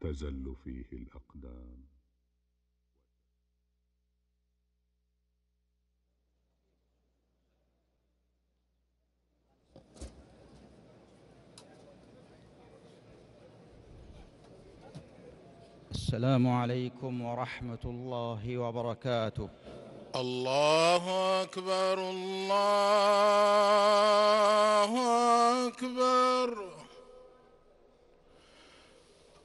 تزل فيه الأقدام. السلام عليكم ورحمة الله وبركاته. الله أكبر الله أكبر.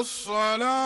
الصلاة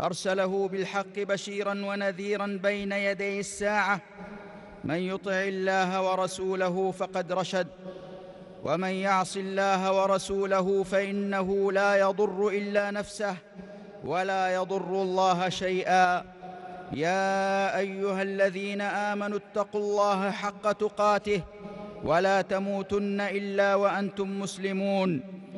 أرسله بالحق بشيرًا ونذيرًا بين يدي الساعة. من يطع الله ورسوله فقد رشد. ومن يعص الله ورسوله فإنه لا يضر إلا نفسه ولا يضر الله شيئا. يا أيها الذين آمنوا اتقوا الله حق تقاته ولا تموتن إلا وأنتم مسلمون.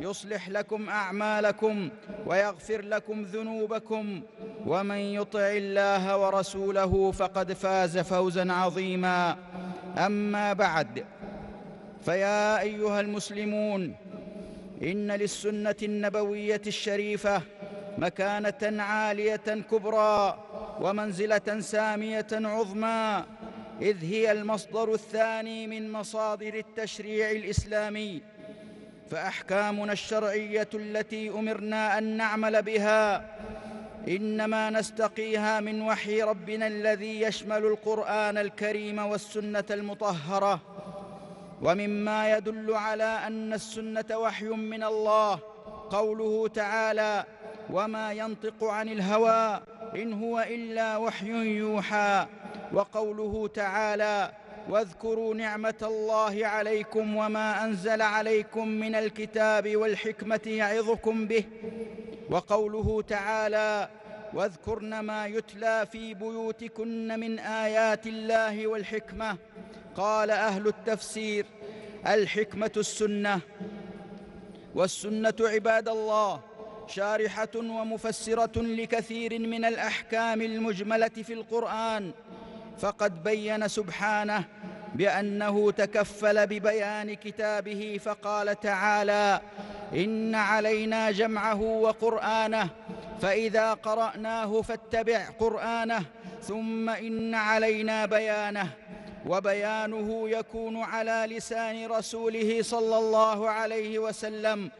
يصلح لكم أعمالكم ويغفر لكم ذنوبكم ومن يطع الله ورسوله فقد فاز فوزا عظيما. أما بعد فيا أيها المسلمون إن للسنة النبوية الشريفة مكانة عالية كبرى ومنزلة سامية عظمى إذ هي المصدر الثاني من مصادر التشريع الإسلامي. فأحكامنا الشرعية التي أمرنا أن نعمل بها إنما نستقيها من وحي ربنا الذي يشمل القرآن الكريم والسنة المطهرة ومما يدل على أن السنة وحي من الله قوله تعالى وما ينطق عن الهوى إن هو إلا وحي يوحى وقوله تعالى واذكروا نعمة الله عليكم وما أنزل عليكم من الكتاب والحكمة يعظكم به وقوله تعالى واذكرن ما يتلى في بيوتكن من آيات الله والحكمة قال أهل التفسير الحكمة السنة والسنة عباد الله شارحة ومفسرة لكثير من الأحكام المجملة في القرآن فقد بين سبحانه بأنه تكفل ببيان كتابه فقال تعالى إن علينا جمعه وقرآنه فإذا قرأناه فاتبع قرآنه ثم إن علينا بيانه. وبيانه يكون على لسان رسوله صلى الله عليه وسلم.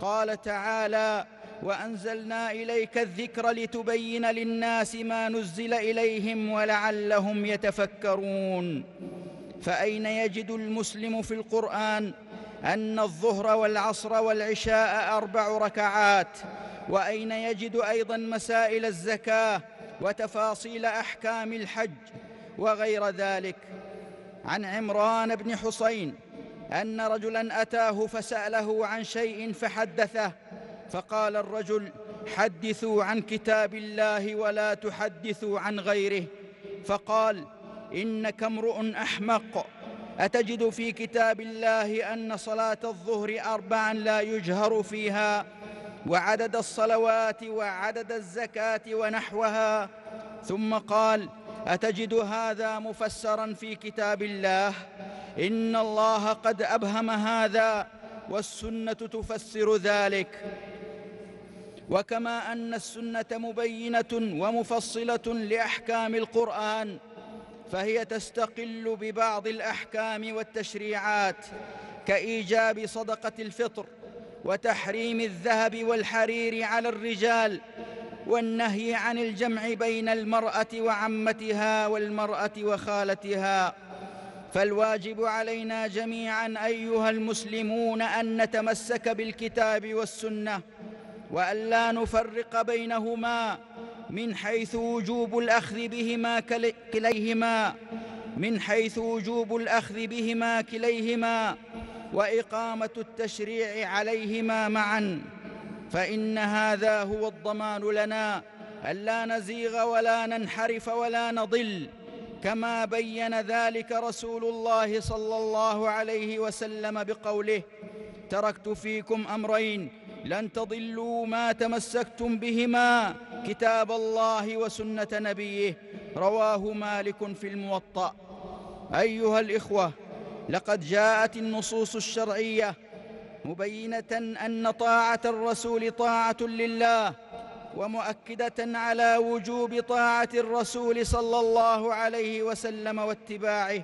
قال تعالى وأنزلنا إليك الذكر لتبين للناس ما نزل إليهم ولعلهم يتفكرون. فأين يجد المسلم في القرآن أن الظهر والعصر والعشاء أربع ركعات؟ وأين يجد أيضا مسائل الزكاة وتفاصيل أحكام الحج وغير ذلك؟ عن عمران بن حسين أن رجلا أتاه فسأله عن شيء فحدثه فقال الرجل حدثوا عن كتاب الله ولا تحدثوا عن غيره. فقال إنك امرؤ أحمق. أتجد في كتاب الله أن صلاة الظهر اربعا لا يجهر فيها وعدد الصلوات وعدد الزكاة ونحوها. ثم قال أتجد هذا مفسرا في كتاب الله؟ إن الله قد أبهم هذا والسنة تفسر ذلك. وكما أن السنة مبينة ومفصلة لأحكام القرآن فهي تستقل ببعض الأحكام والتشريعات كإيجاب صدقة الفطر وتحريم الذهب والحرير على الرجال والنهي عن الجمع بين المرأة وعمتها والمرأة وخالتها. فالواجب علينا جميعا أيها المسلمون أن نتمسك بالكتاب والسنة وان لا نفرق بينهما من حيث وجوب الأخذ بهما كليهما من حيث وجوب الأخذ بهما كليهما وإقامة التشريع عليهما معا. فإن هذا هو الضمان لنا الا نزيغ ولا ننحرف ولا نضل كما بين ذلك رسول الله صلى الله عليه وسلم بقوله تركت فيكم أمرين لن تضلوا ما تمسكتم بهما. كتاب الله وسنة نبيه. رواه مالك في الموطأ. أيها الإخوة لقد جاءت النصوص الشرعية مبينة أن طاعة الرسول طاعة لله ومؤكدة على وجوب طاعة الرسول صلى الله عليه وسلم واتباعه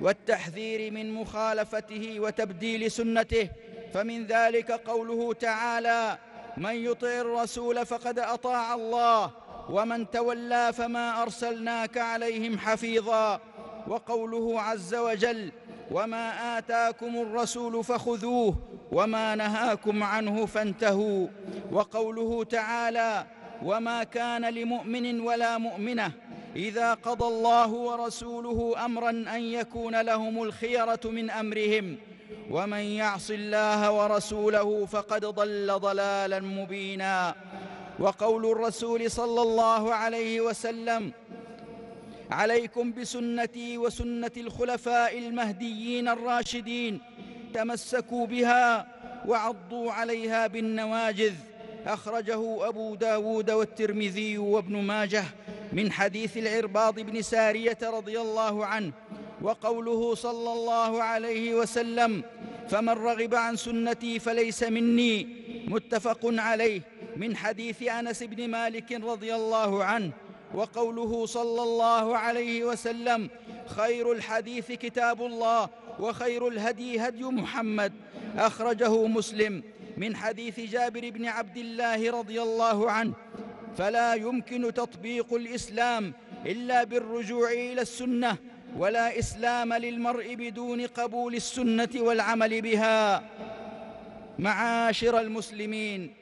والتحذير من مخالفته وتبديل سنته فمن ذلك قوله تعالى من يطع الرسول فقد أطاع الله ومن تولى فما أرسلناك عليهم حفيظا. وقوله عز وجل وما آتاكم الرسول فخذوه وما نهاكم عنه فانتهوا. وقوله تعالى وما كان لمؤمن ولا مؤمنة إذا قضى الله ورسوله أمرا أن يكون لهم الخيرة من أمرهم. ومن يعص الله ورسوله فقد ضل ضلالا مبينا. وقول الرسول صلى الله عليه وسلم عليكم بسنتي وسنة الخلفاء المهديين الراشدين تمسكوا بها وعضوا عليها بالنواجذ. أخرجه أبو داود والترمذي وابن ماجه من حديث العرباض بن سارية رضي الله عنه. وقوله صلى الله عليه وسلم فمن رغب عن سنتي فليس مني. متفق عليه. من حديث أنس بن مالك رضي الله عنه وقوله صلى الله عليه وسلم خير الحديث كتاب الله وخير الهدي هدي محمد أخرجه مسلم. من حديث جابر بن عبد الله رضي الله عنه فلا يمكن تطبيق الإسلام إلا بالرجوع إلى السنة ولا إسلام للمرء بدون قبول السنة والعمل بها. معاشر المسلمين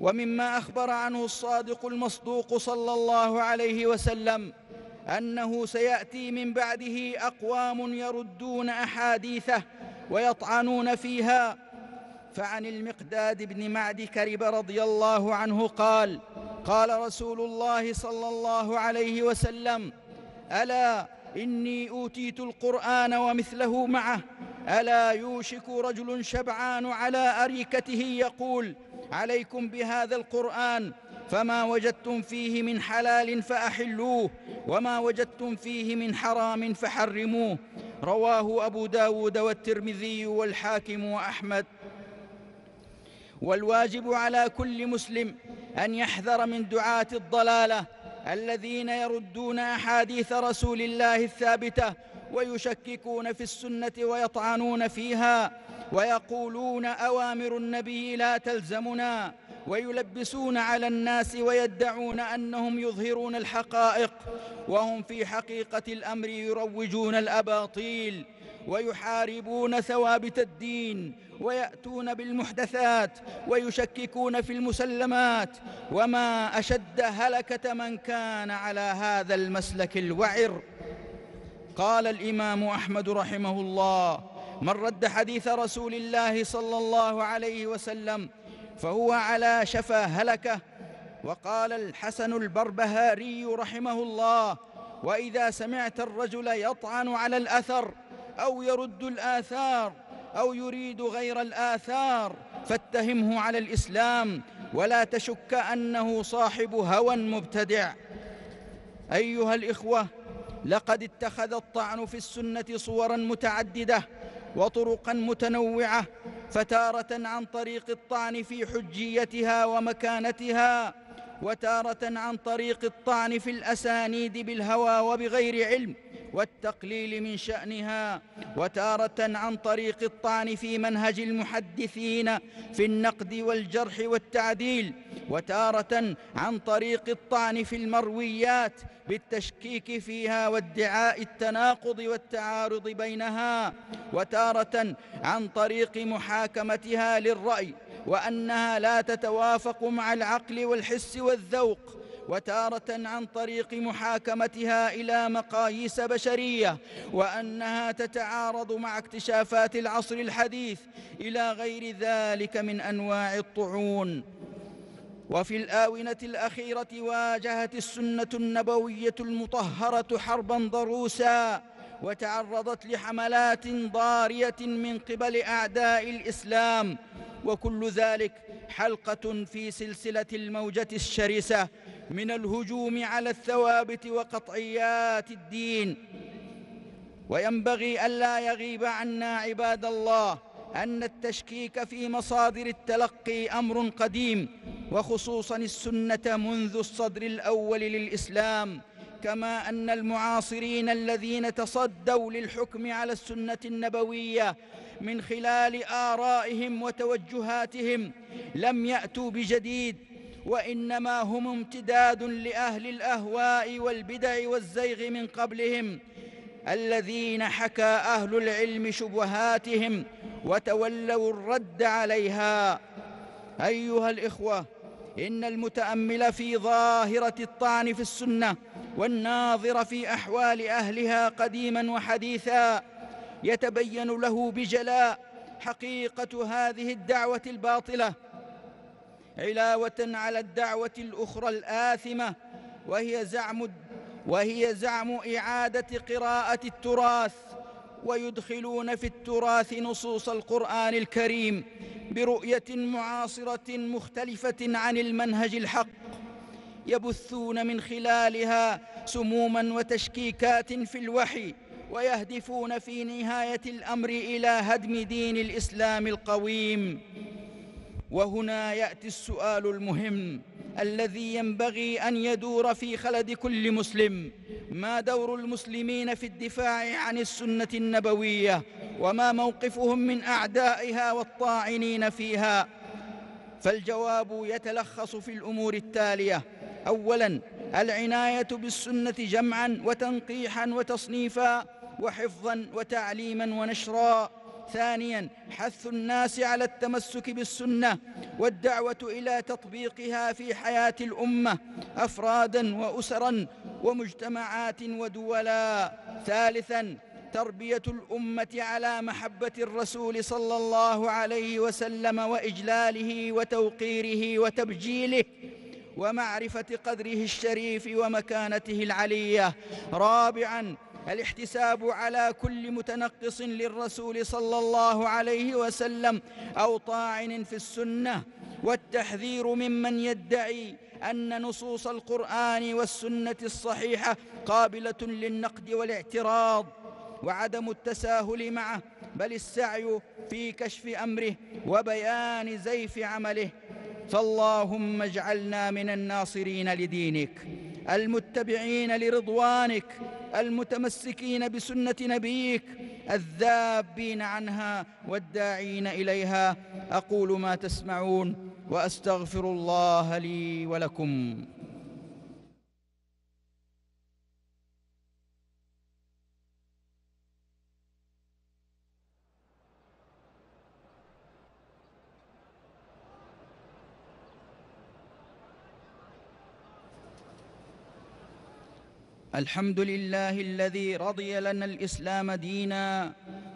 ومما أخبر عنه الصادق المصدوق صلى الله عليه وسلم أنه سيأتي من بعده أقوام يردون أحاديثه ويطعنون فيها. فعن المقداد بن معد كرب رضي الله عنه قال قال رسول الله صلى الله عليه وسلم ألا إني أوتيت القرآن ومثله معه. ألا يوشك رجل شبعان على أريكته يقول عليكم بهذا القرآن فما وجدتم فيه من حلال فأحلوه وما وجدتم فيه من حرام فحرموه. رواه أبو داود والترمذي والحاكم وأحمد. والواجب على كل مسلم أن يحذر من دعاة الضلالة الذين يردون أحاديث رسول الله الثابتة ويشككون في السنة ويطعنون فيها ويقولون أوامر النبي لا تلزمنا ويلبسون على الناس ويدعون أنهم يظهرون الحقائق وهم في حقيقة الأمر يروجون الأباطيل ويحاربون ثوابت الدين ويأتون بالمحدثات ويشككون في المسلمات. وما أشد هلكة من كان على هذا المسلك الوعر. قال الإمام أحمد رحمه الله من رد حديث رسول الله صلى الله عليه وسلم فهو على شفا هلكة. وقال الحسن البربهاري رحمه الله وإذا سمعت الرجل يطعن على الأثر أو يرد الآثار أو يريد غير الآثار فاتهمه على الإسلام. ولا تشك أنه صاحب هوى مبتدع. أيها الإخوة لقد اتخذ الطعن في السنة صورا متعددة وطرقا متنوعة فتارة عن طريق الطعن في حجيتها ومكانتها وتارة عن طريق الطعن في الأسانيد بالهوى وبغير علم. والتقليل من شأنها وتارة عن طريق الطعن في منهج المحدثين في النقد والجرح والتعديل وتارة عن طريق الطعن في المرويات بالتشكيك فيها وادعاء التناقض والتعارض بينها وتارة عن طريق محاكمتها للرأي وأنها لا تتوافق مع العقل والحس والذوق وتارة عن طريق محاكمتها إلى مقاييس بشرية وأنها تتعارض مع اكتشافات العصر الحديث إلى غير ذلك من أنواع الطعون. وفي الآونة الأخيرة واجهت السنة النبوية المطهرة حربا ضروسا وتعرضت لحملات ضارية من قبل أعداء الإسلام وكل ذلك حلقة في سلسلة الموجة الشرسة من الهجوم على الثوابت وقطعيات الدين. وينبغي ألا يغيب عنا عباد الله أن التشكيك في مصادر التلقي أمر قديم وخصوصا السنة منذ الصدر الأول للإسلام كما أن المعاصرين الذين تصدوا للحكم على السنة النبوية من خلال آرائهم وتوجهاتهم لم يأتوا بجديد وإنما هم امتداد لأهل الأهواء والبدع والزيغ من قبلهم الذين حكى أهل العلم شبهاتهم وتولوا الرد عليها. أيها الإخوة إن المتأمل في ظاهرة الطعن في السنة والناظر في أحوال أهلها قديما وحديثا يتبين له بجلاء حقيقة هذه الدعوة الباطلة علاوة على الدعوة الأخرى الآثمة وهي زعم وهي زعم إعادة قراءة التراث ويدخلون في التراث نصوص القرآن الكريم برؤية معاصرة مختلفة عن المنهج الحق. يبثون من خلالها سموما وتشكيكات في الوحي ويهدفون في نهاية الأمر إلى هدم دين الإسلام القويم. وهنا يأتي السؤال المهم الذي ينبغي أن يدور في خلد كل مسلم. ما دور المسلمين في الدفاع عن السنة النبوية؟ وما موقفهم من أعدائها والطاعنين فيها؟ فالجواب يتلخص في الأمور التالية. أولا العناية بالسنة جمعا وتنقيحا وتصنيفا وحفظا وتعليما ونشرا. ثانيا حث الناس على التمسك بالسنة والدعوة إلى تطبيقها في حياة الأمة أفرادا وأسرا ومجتمعات ودولا. ثالثا تربية الأمة على محبة الرسول صلى الله عليه وسلم وإجلاله وتوقيره وتبجيله ومعرفة قدره الشريف ومكانته العلية. رابعا الاحتساب على كل متنقص للرسول صلى الله عليه وسلم أو طاعن في السنة والتحذير ممن يدعي أن نصوص القرآن والسنة الصحيحة قابلة للنقد والاعتراض وعدم التساهل معه بل السعي في كشف أمره وبيان زيف عمله. فاللهم اجعلنا من الناصرين لدينك المتبعين لرضوانك المتمسكين بسنة نبيك الذابين عنها والداعين إليها. أقول ما تسمعون وأستغفر الله لي ولكم. الحمد لله الذي رضي لنا الإسلام دينا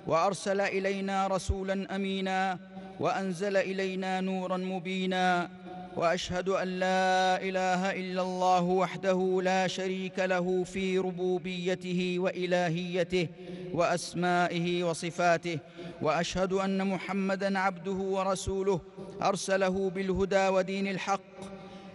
وأرسل إلينا رسولا أمينا وأنزل إلينا نورا مبينا وأشهد أن لا إله إلا الله وحده لا شريك له في ربوبيته وإلهيته وأسمائه وصفاته وأشهد أن محمدًا عبده ورسوله أرسله بالهدى ودين الحق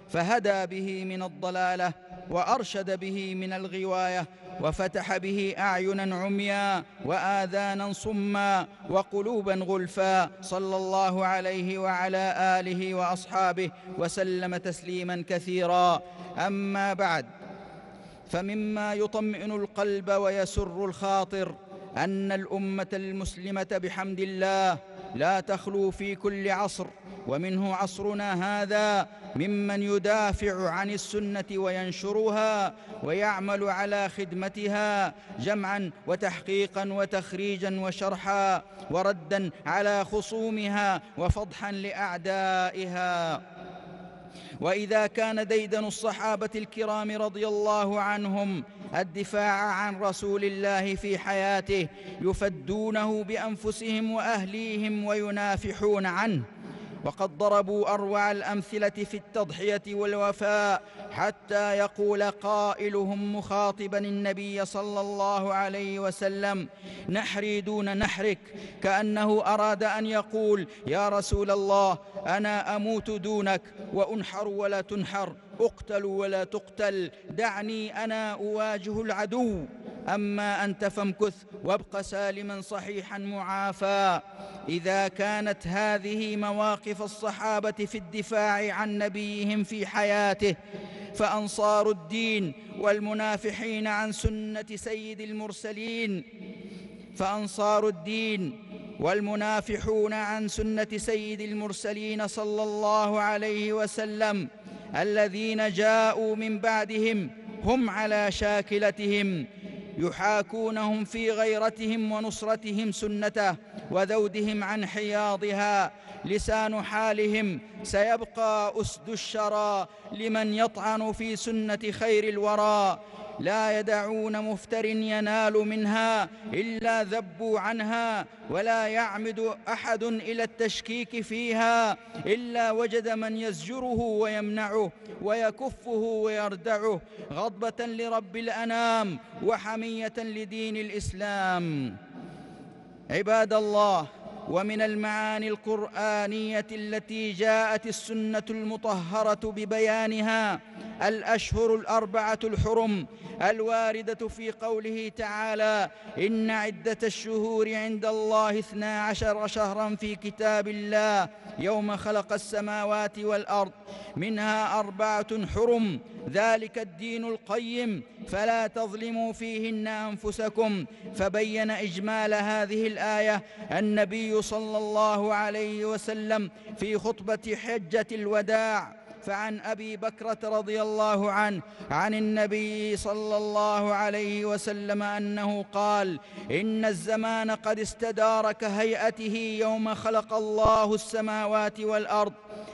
فهدى به من الضلالة وأرشد به من الغواية وفتح به أعينا عميا وآذانا صما وقلوبا غلفا صلى الله عليه وعلى آله وأصحابه وسلم تسليما كثيرا. أما بعد فمما يطمئن القلب ويسر الخاطر أن الأمة المسلمة بحمد الله لا تخلو في كل عصر ومنه عصرنا هذا ممن يدافع عن السنة وينشرها ويعمل على خدمتها جمعا وتحقيقا وتخريجا وشرحا وردا على خصومها وفضحا لأعدائها. وإذا كان ديدن الصحابة الكرام رضي الله عنهم الدفاع عن رسول الله في حياته يفدونه بأنفسهم وأهليهم وينافحون عنه. وقد ضربوا أروع الأمثلة في التضحية والوفاء حتى يقول قائلهم مخاطبا النبي صلى الله عليه وسلم نحري دون نحرك. كأنه أراد أن يقول يا رسول الله أنا أموت دونك وأنحر ولا تنحر. أقتل ولا تقتل. دعني أنا أواجه العدو. أما أنت فامكث وابق سالما صحيحا معافى. إذا كانت هذه مواقف الصحابة في الدفاع عن نبيهم في حياته فأنصار الدين والمنافحين عن سنة سيد المرسلين فأنصار الدين والمنافحون عن سنة سيد المرسلين صلى الله عليه وسلم الذين جاءوا من بعدهم هم على شاكلتهم يحاكونهم في غيرتهم ونصرتهم سنته وذودهم عن حياضها لسان حالهم سيبقى أسد الشرى لمن يطعن في سنة خير الورى. لا يدعون مفتر ينال منها إلا ذبوا عنها ولا يعمد أحد إلى التشكيك فيها إلا وجد من يزجره ويمنعه ويكفه ويردعه غضبة لرب الأنام وحمية لدين الإسلام. عباد الله ومن المعاني القرآنية التي جاءت السنة المطهرة ببيانها الأشهر الأربعة الحرم الواردة في قوله تعالى إن عدة الشهور عند الله اثنا عشر شهرا في كتاب الله يوم خلق السماوات والأرض منها أربعة حرم ذلك الدين القيم فلا تظلموا فيهن أنفسكم. فبين إجمال هذه الآية النبي صلى الله عليه وسلم في خطبة حجة الوداع فعن أبي بكرة رضي الله عنه عن النبي صلى الله عليه وسلم أنه قال إن الزمان قد استدار كهيئته يوم خلق الله السماوات والأرض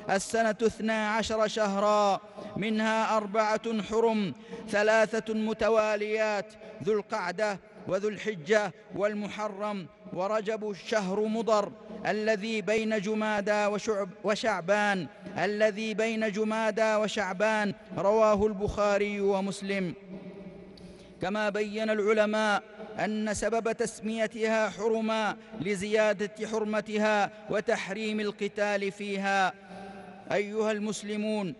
السنة اثنا عشر شهرا منها أربعة حرم ثلاثة متواليات ذو القعدة وذو الحجة والمحرم ورجب الشهر مضر الذي بين جمادى وشعب وشعبان الذي بين جمادى وشعبان رواه البخاري ومسلم. كما بين العلماء أن سبب تسميتها حرما لزيادة حرمتها وتحريم القتال فيها. أيها المسلمون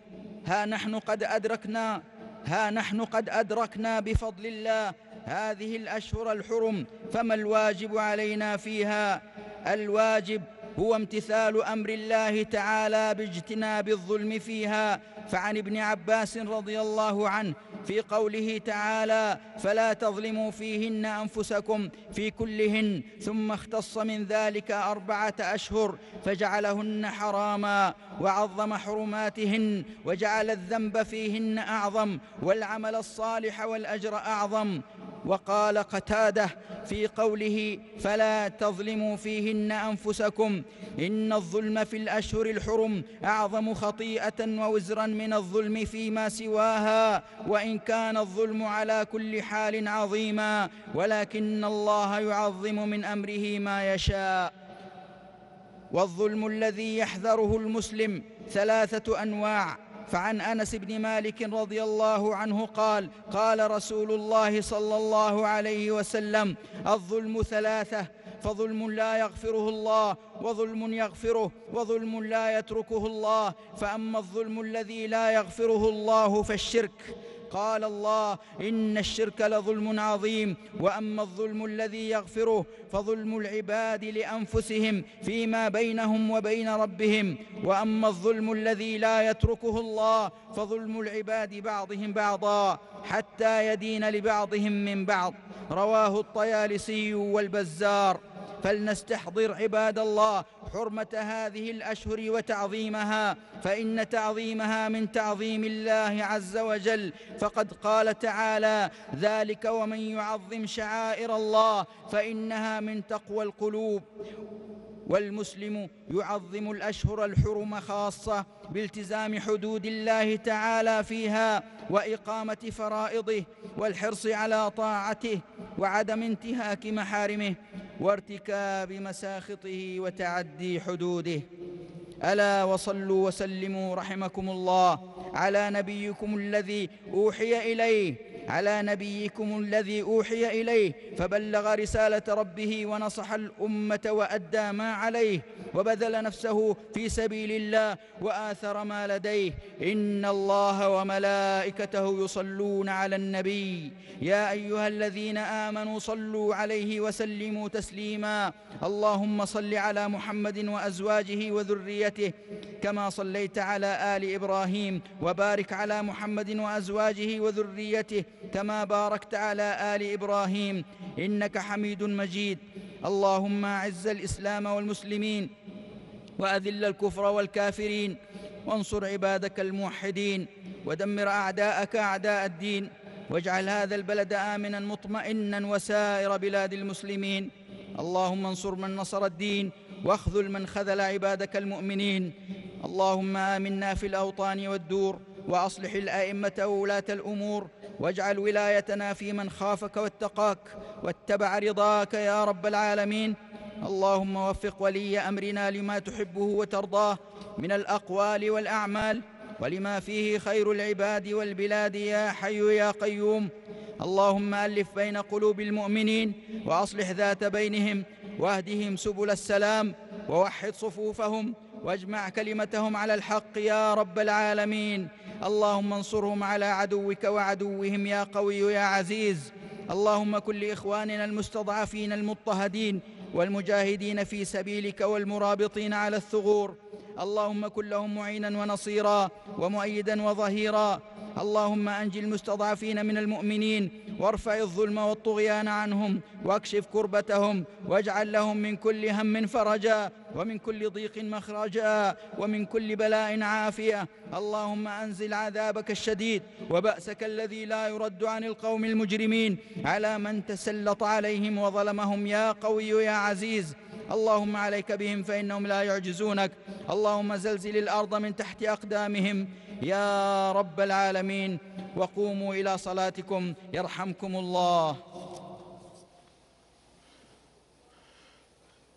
ها نحن قد أدركنا ها نحن قد أدركنا بفضل الله هذه الأشهر الحرم فما الواجب علينا فيها؟ الواجب هو امتثال أمر الله تعالى باجتناب الظلم فيها. فعن ابن عباس رضي الله عنه في قوله تعالى فلا تظلموا فيهن أنفسكم في كلهن ثم اختص من ذلك أربعة أشهر فجعلهن حراما وعظم حرماتهن وجعل الذنب فيهن أعظم والعمل الصالح والأجر أعظم. وقال قتادة في قوله فلا تظلموا فيهن أنفسكم إن الظلم في الأشهر الحرم أعظم خطيئة ووزرا من الظلم فيما سواها وإن كان الظلم على كل حال عظيما ولكن الله يعظم من أمره ما يشاء والظلم الذي يحذره المسلم ثلاثة أنواع فعن أنس بن مالك رضي الله عنه قال قال رسول الله صلى الله عليه وسلم الظلم ثلاثة فظلم لا يغفره الله وظلم يغفره وظلم لا يتركه الله فأما الظلم الذي لا يغفره الله فالشرك. قال الله إن الشرك لظلم عظيم وأما الظلم الذي يغفره فظلم العباد لأنفسهم فيما بينهم وبين ربهم وأما الظلم الذي لا يتركه الله فظلم العباد بعضهم بعضا حتى يدين لبعضهم من بعض. رواه الطيالسي والبزار. فلنستحضر عباد الله حرمة هذه الأشهر وتعظيمها فإن تعظيمها من تعظيم الله عز وجل. فقد قال تعالى ذلك ومن يعظم شعائر الله فإنها من تقوى القلوب. والمسلم يعظم الأشهر الحرم خاصة بالتزام حدود الله تعالى فيها وإقامة فرائضه والحرص على طاعته وعدم انتهاك محارمه. وارتكاب مساخطه وتعدي حدوده. ألا وصلوا وسلموا رحمكم الله على نبيكم الذي أوحي إليه. على نبيكم الذي أوحي إليه فبلغ رسالة ربه ونصح الأمة وأدى ما عليه وبذل نفسه في سبيل الله وآثر ما لديه. إن الله وملائكته يصلون على النبي. يا أيها الذين آمنوا صلوا عليه وسلموا تسليما. اللهم صل على محمد وأزواجه وذريته كما صليت على آل إبراهيم وبارك على محمد وأزواجه وذريته كما باركت على آل إبراهيم إنك حميد مجيد. اللهم أعز الإسلام والمسلمين وأذل الكفر والكافرين وانصر عبادك الموحدين ودمر أعداءك أعداء الدين واجعل هذا البلد آمنا مطمئنا وسائر بلاد المسلمين. اللهم انصر من نصر الدين واخذل من خذل عبادك المؤمنين. اللهم آمنا في الأوطان والدور وأصلح الأئمة وولاة الأمور واجعل ولايتنا في من خافك واتقاك واتبع رضاك يا رب العالمين. اللهم وفق ولي أمرنا لما تحبه وترضاه من الأقوال والأعمال ولما فيه خير العباد والبلاد يا حي يا قيوم. اللهم ألف بين قلوب المؤمنين وأصلح ذات بينهم واهدهم سبل السلام ووحد صفوفهم واجمع كلمتهم على الحق يا رب العالمين. اللهم انصرهم على عدوك وعدوهم يا قوي يا عزيز. اللهم كن لإخواننا المستضعفين المضطهدين والمجاهدين في سبيلك والمرابطين على الثغور. اللهم كن لهم معينا ونصيرا ومؤيدا وظهيرا. اللهم أنج المستضعفين من المؤمنين وارفع الظلم والطغيان عنهم واكشف كربتهم واجعل لهم من كل هم فرجا. ومن كل ضيق مخرجا ومن كل بلاء عافية. اللهم أنزل عذابك الشديد وبأسك الذي لا يرد عن القوم المجرمين على من تسلط عليهم وظلمهم. يا قوي يا عزيز اللهم عليك بهم فإنهم لا يعجزونك. اللهم زلزل الأرض من تحت أقدامهم. يا رب العالمين وقوموا إلى صلاتكم يرحمكم الله.